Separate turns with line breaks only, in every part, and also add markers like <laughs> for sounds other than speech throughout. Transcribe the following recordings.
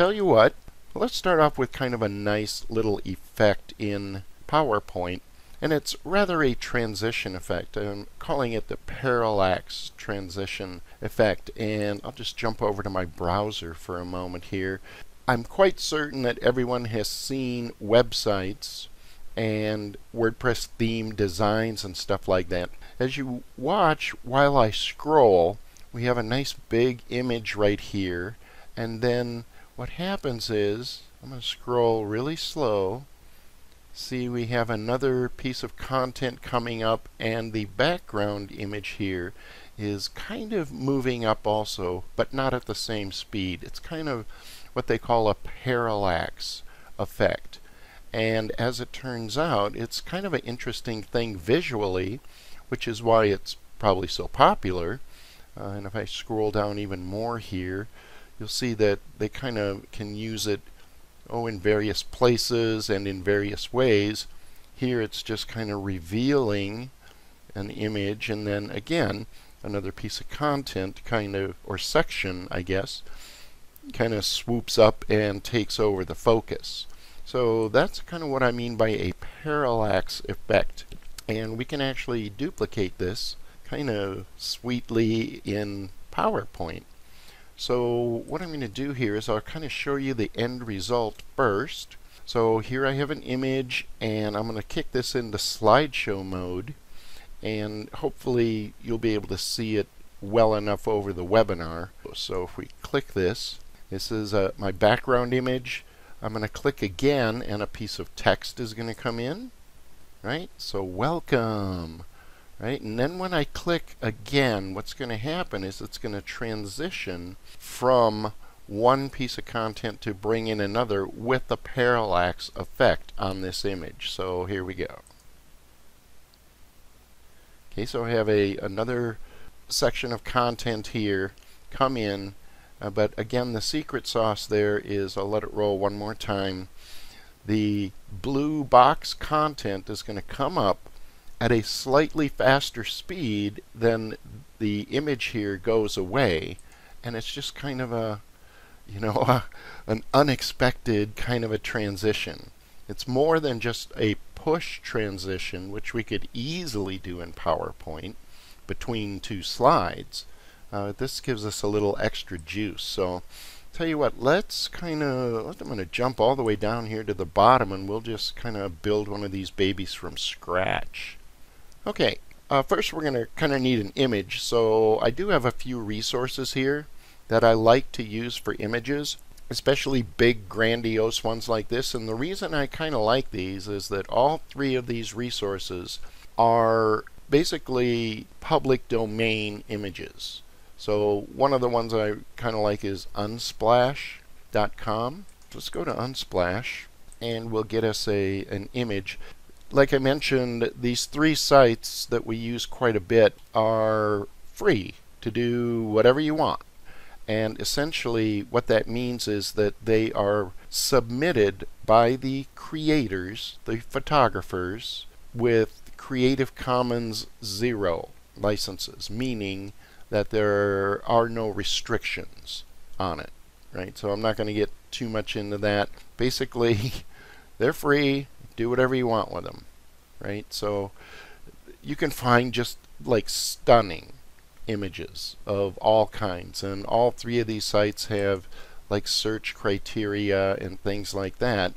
tell you what, let's start off with kind of a nice little effect in PowerPoint. And it's rather a transition effect. I'm calling it the parallax transition effect. And I'll just jump over to my browser for a moment here. I'm quite certain that everyone has seen websites and WordPress theme designs and stuff like that. As you watch while I scroll, we have a nice big image right here. And then what happens is, I'm going to scroll really slow see we have another piece of content coming up and the background image here is kind of moving up also but not at the same speed. It's kind of what they call a parallax effect. And as it turns out it's kind of an interesting thing visually which is why it's probably so popular. Uh, and if I scroll down even more here you'll see that they kind of can use it oh, in various places and in various ways. Here it's just kind of revealing an image and then again another piece of content kind of or section I guess kind of swoops up and takes over the focus. So that's kind of what I mean by a parallax effect. And we can actually duplicate this kind of sweetly in PowerPoint. So what I'm going to do here is I'll kind of show you the end result first. So here I have an image and I'm going to kick this into slideshow mode and hopefully you'll be able to see it well enough over the webinar. So if we click this, this is uh, my background image. I'm going to click again and a piece of text is going to come in. Right? So welcome right? And then when I click again, what's going to happen is it's going to transition from one piece of content to bring in another with the parallax effect on this image. So here we go. Okay, so I have a another section of content here come in, uh, but again the secret sauce there is, I'll let it roll one more time, the blue box content is going to come up at a slightly faster speed than the image here goes away. And it's just kind of a you know <laughs> a, an unexpected kind of a transition. It's more than just a push transition which we could easily do in PowerPoint between two slides. Uh, this gives us a little extra juice. So tell you what let's kind of I'm going to jump all the way down here to the bottom and we'll just kind of build one of these babies from scratch Okay, uh, first we're going to kind of need an image. So I do have a few resources here that I like to use for images, especially big grandiose ones like this. And the reason I kind of like these is that all three of these resources are basically public domain images. So one of the ones I kind of like is unsplash.com. Let's go to Unsplash and we'll get us a an image like I mentioned, these three sites that we use quite a bit are free to do whatever you want. And essentially, what that means is that they are submitted by the creators, the photographers, with Creative Commons Zero licenses, meaning that there are no restrictions on it. Right? So I'm not going to get too much into that. Basically, <laughs> they're free do whatever you want with them, right? So you can find just like stunning images of all kinds, and all three of these sites have like search criteria and things like that.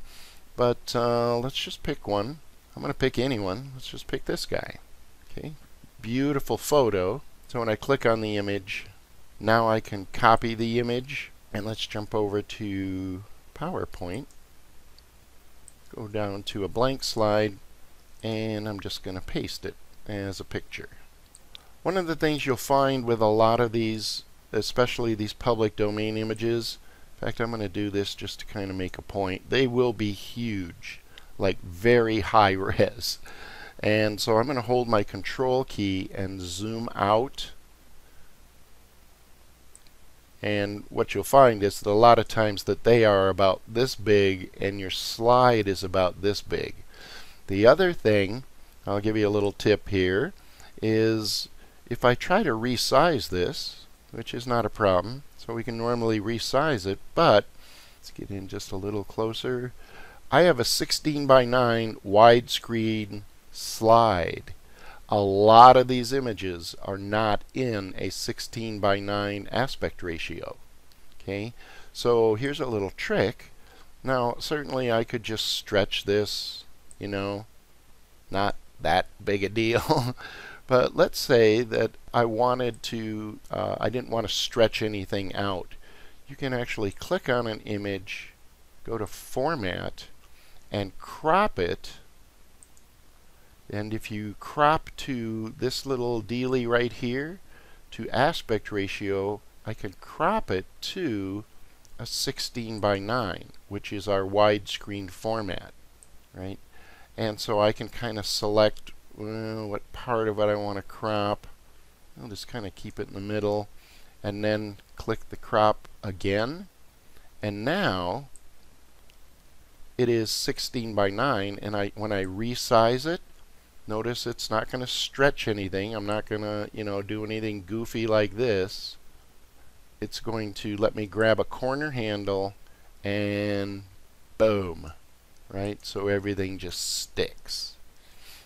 But uh, let's just pick one. I'm going to pick anyone. Let's just pick this guy. Okay, beautiful photo. So when I click on the image, now I can copy the image. And let's jump over to PowerPoint go down to a blank slide and I'm just going to paste it as a picture. One of the things you'll find with a lot of these, especially these public domain images, in fact I'm going to do this just to kind of make a point, they will be huge, like very <laughs> high res. And so I'm going to hold my control key and zoom out and what you'll find is that a lot of times that they are about this big and your slide is about this big. The other thing, I'll give you a little tip here, is if I try to resize this, which is not a problem, so we can normally resize it, but Let's get in just a little closer. I have a 16 by 9 widescreen slide. A lot of these images are not in a 16 by 9 aspect ratio. Okay, so here's a little trick. Now, certainly I could just stretch this, you know, not that big a deal. <laughs> but let's say that I wanted to, uh, I didn't want to stretch anything out. You can actually click on an image, go to Format, and crop it. And if you crop to this little dealy right here, to aspect ratio, I can crop it to a 16 by 9, which is our widescreen format, right? And so I can kind of select well, what part of it I want to crop. I'll just kind of keep it in the middle and then click the crop again. And now it is 16 by 9 and I when I resize it notice it's not going to stretch anything. I'm not going to you know do anything goofy like this. It's going to let me grab a corner handle and boom right? So everything just sticks.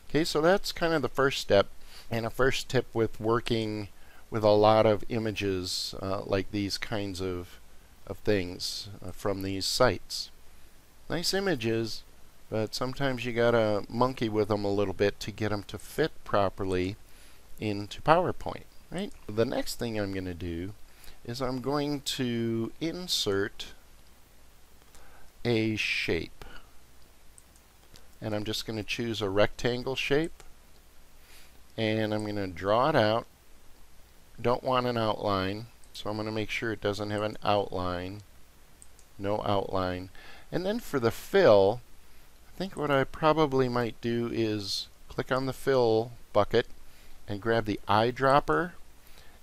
Okay so that's kind of the first step and a first tip with working with a lot of images uh, like these kinds of of things uh, from these sites. Nice images, but sometimes you gotta monkey with them a little bit to get them to fit properly into PowerPoint, right? The next thing I'm going to do is I'm going to insert a shape. And I'm just going to choose a rectangle shape. And I'm going to draw it out. Don't want an outline, so I'm going to make sure it doesn't have an outline. No outline. And then for the fill, think what I probably might do is click on the fill bucket and grab the eyedropper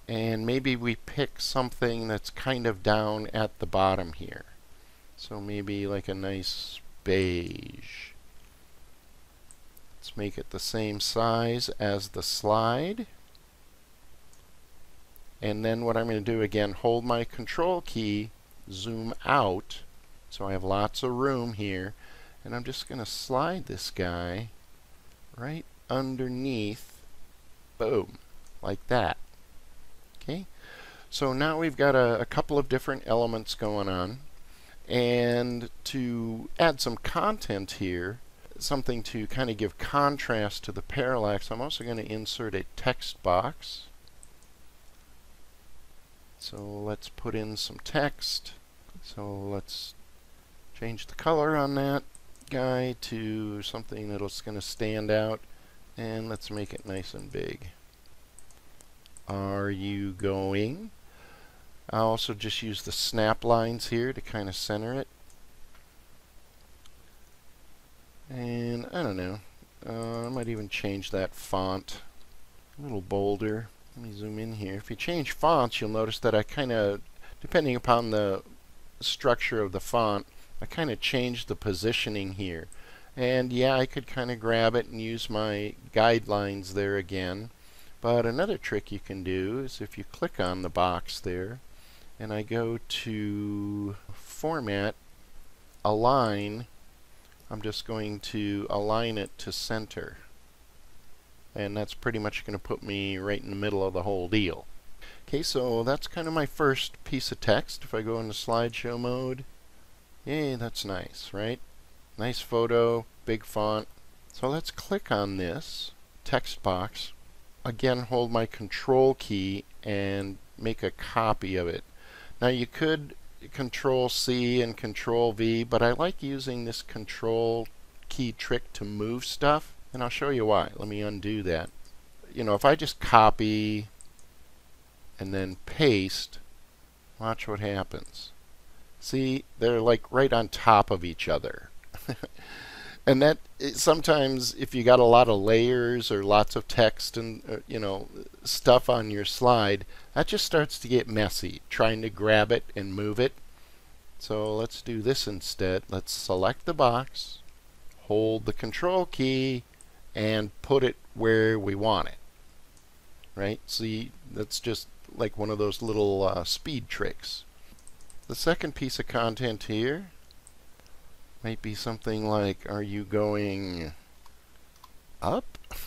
and maybe we pick something that's kind of down at the bottom here. So maybe like a nice beige. Let's make it the same size as the slide. And then what I'm going to do again, hold my control key, zoom out, so I have lots of room here. And I'm just going to slide this guy right underneath, boom, like that. Okay, so now we've got a, a couple of different elements going on. And to add some content here, something to kind of give contrast to the parallax, I'm also going to insert a text box. So let's put in some text. So let's change the color on that guy to something that's going to stand out and let's make it nice and big. Are you going? I'll also just use the snap lines here to kind of center it. And I don't know, uh, I might even change that font a little bolder. Let me zoom in here. If you change fonts, you'll notice that I kind of, depending upon the structure of the font, I kind of changed the positioning here. And yeah, I could kind of grab it and use my guidelines there again. But another trick you can do is if you click on the box there, and I go to Format, Align, I'm just going to align it to center. And that's pretty much going to put me right in the middle of the whole deal. Okay, so that's kind of my first piece of text. If I go into slideshow mode, Yay, that's nice, right? Nice photo, big font. So let's click on this text box. Again, hold my control key and make a copy of it. Now you could control C and control V, but I like using this control key trick to move stuff, and I'll show you why. Let me undo that. You know, if I just copy and then paste, watch what happens. See, they're like right on top of each other. <laughs> and that sometimes if you got a lot of layers or lots of text and uh, you know stuff on your slide, that just starts to get messy trying to grab it and move it. So let's do this instead. Let's select the box, hold the control key, and put it where we want it. Right? See, that's just like one of those little uh, speed tricks. The second piece of content here might be something like, are you going up? <laughs>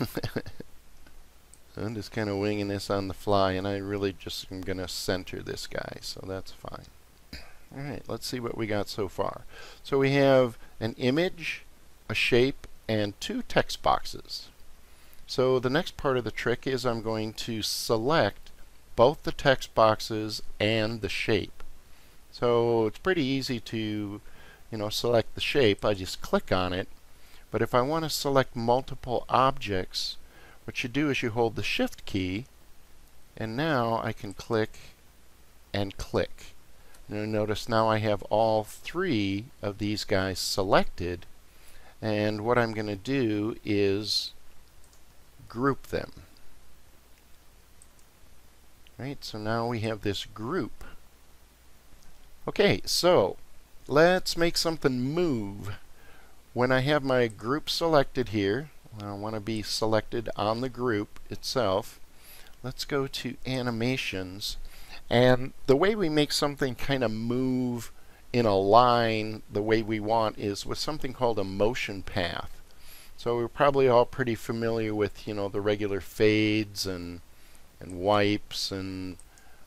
I'm just kind of winging this on the fly, and I really just am going to center this guy, so that's fine. Alright, let's see what we got so far. So we have an image, a shape, and two text boxes. So the next part of the trick is I'm going to select both the text boxes and the shape. So it's pretty easy to you know select the shape. I just click on it. But if I want to select multiple objects, what you do is you hold the shift key and now I can click and click. And notice now I have all three of these guys selected and what I'm going to do is group them. Right, so now we have this group. Okay, so let's make something move. When I have my group selected here, I want to be selected on the group itself. Let's go to animations. And the way we make something kind of move in a line the way we want is with something called a motion path. So we're probably all pretty familiar with, you know, the regular fades and and wipes and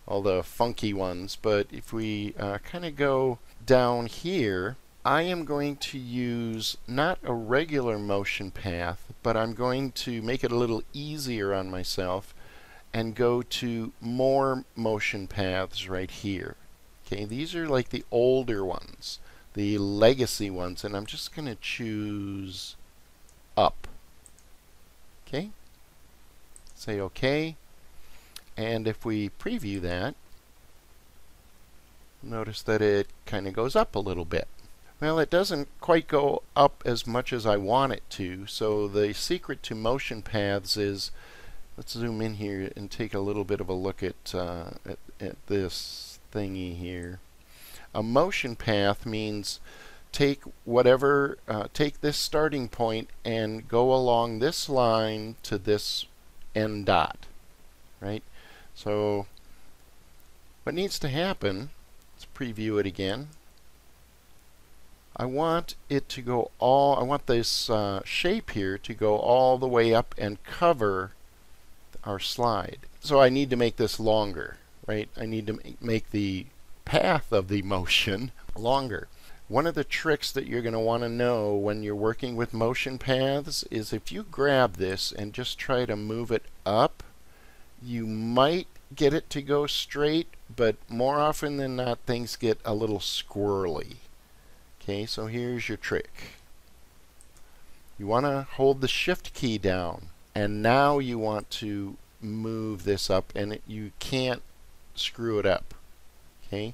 all the funky ones. But if we uh, kind of go down here, I am going to use not a regular motion path, but I'm going to make it a little easier on myself and go to more motion paths right here. Okay, these are like the older ones, the legacy ones, and I'm just going to choose up. Okay, say OK, and if we preview that, notice that it kind of goes up a little bit. Well, it doesn't quite go up as much as I want it to, so the secret to motion paths is, let's zoom in here and take a little bit of a look at, uh, at, at this thingy here. A motion path means take whatever, uh, take this starting point and go along this line to this end dot, right? So what needs to happen, let's preview it again. I want it to go all, I want this uh, shape here to go all the way up and cover our slide. So I need to make this longer right? I need to make the path of the <laughs> motion longer. One of the tricks that you're going to want to know when you're working with motion paths is if you grab this and just try to move it up, you might get it to go straight, but more often than not things get a little squirrely. Okay, so here's your trick. You want to hold the shift key down and now you want to move this up and it, you can't screw it up. Okay,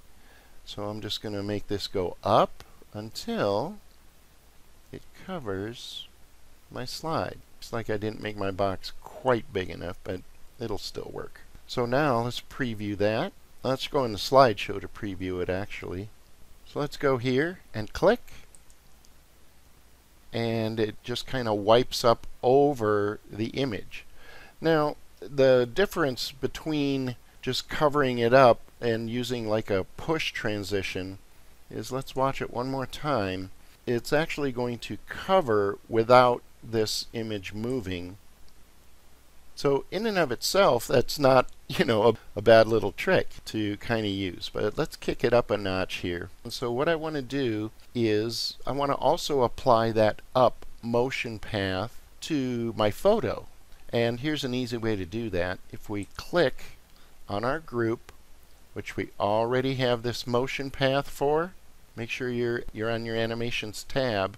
so I'm just going to make this go up until it covers my slide. It's like I didn't make my box quite big enough, but it'll still work. So now let's preview that. Let's go in the slideshow to preview it actually. So let's go here and click and it just kind of wipes up over the image. Now the difference between just covering it up and using like a push transition is let's watch it one more time. It's actually going to cover without this image moving. So in and of itself, that's not, <laughs> you know, a, a bad little trick to kind of use. But let's kick it up a notch here. And so what I want to do is I want to also apply that up motion path to my photo. And here's an easy way to do that. If we click on our group, which we already have this motion path for, make sure you're, you're on your animations tab.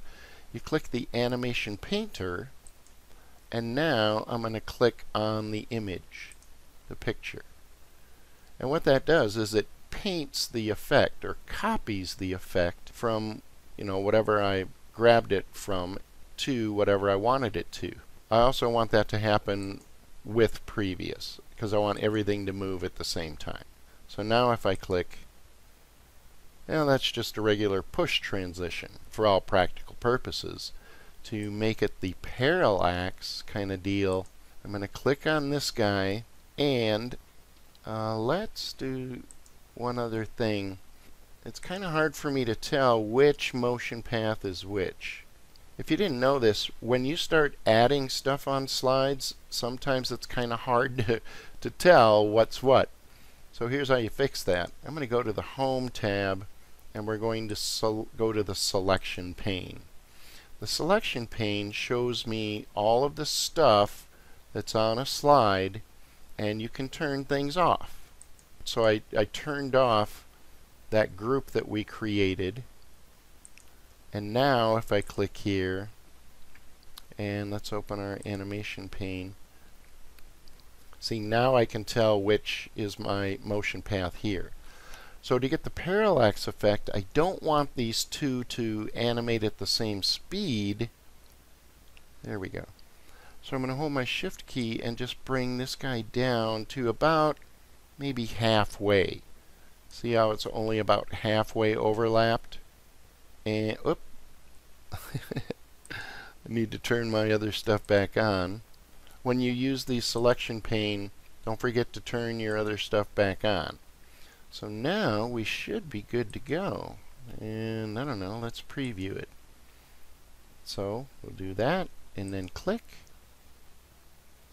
You click the animation painter, and now I'm going to click on the image, the picture. And what that does is it paints the effect or copies the effect from you know whatever I grabbed it from to whatever I wanted it to. I also want that to happen with previous because I want everything to move at the same time. So now if I click, now that's just a regular push transition for all practical purposes. To make it the parallax kind of deal, I'm going to click on this guy and uh, let's do one other thing. it's kind of hard for me to tell which motion path is which. If you didn't know this, when you start adding stuff on slides, sometimes it's kind of hard <laughs> to, to tell what's what. So here's how you fix that. I'm going to go to the Home tab and we're going to go to the Selection pane. The Selection pane shows me all of the stuff that's on a slide and you can turn things off. So I, I turned off that group that we created. And now if I click here and let's open our animation pane. See now I can tell which is my motion path here so to get the parallax effect I don't want these two to animate at the same speed. There we go. So I'm going to hold my shift key and just bring this guy down to about maybe halfway. See how it's only about halfway overlapped? And oop, <laughs> I need to turn my other stuff back on. When you use the selection pane, don't forget to turn your other stuff back on. So now we should be good to go. And I don't know, let's preview it. So we'll do that and then click.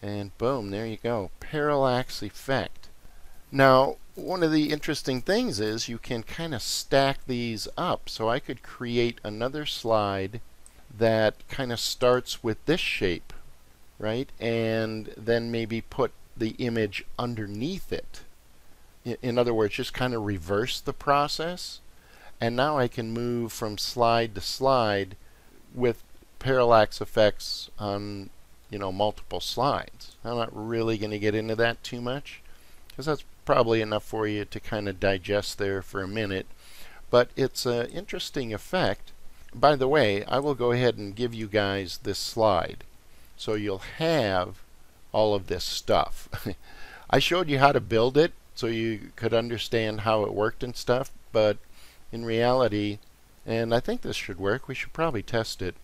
And boom, there you go. Parallax effect. Now, one of the interesting things is you can kind of stack these up. So I could create another slide that kind of starts with this shape, right? And then maybe put the image underneath it. In other words, just kind of reverse the process. And now I can move from slide to slide with parallax effects on, you know, multiple slides. I'm not really going to get into that too much because that's probably enough for you to kind of digest there for a minute. But it's an interesting effect. By the way, I will go ahead and give you guys this slide. So you'll have all of this stuff. <laughs> I showed you how to build it so you could understand how it worked and stuff, but in reality, and I think this should work, we should probably test it.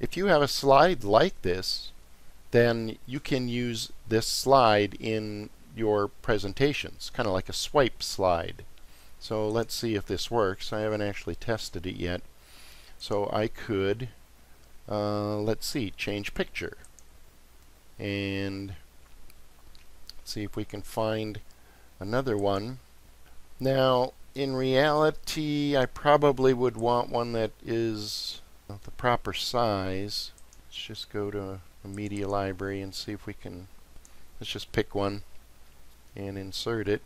If you have a slide like this, then you can use this slide in your presentations, kind of like a swipe slide. So let's see if this works. I haven't actually tested it yet. So I could, uh, let's see, change picture. And see if we can find another one. Now, in reality, I probably would want one that is the proper size. Let's just go to a media library and see if we can, let's just pick one and insert it.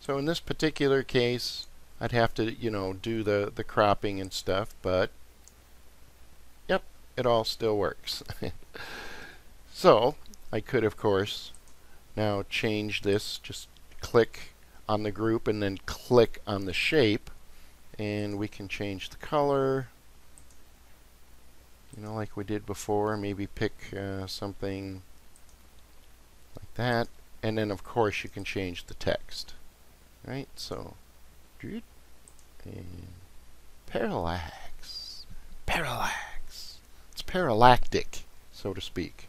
So in this particular case, I'd have to, you know, do the, the cropping and stuff, but yep, it all still works. <laughs> so I could, of course, now change this, just click on the group and then click on the shape, and we can change the color, you know, like we did before, maybe pick uh, something like that. And then of course you can change the text. Right? So and parallax. Parallax. It's parallactic so to speak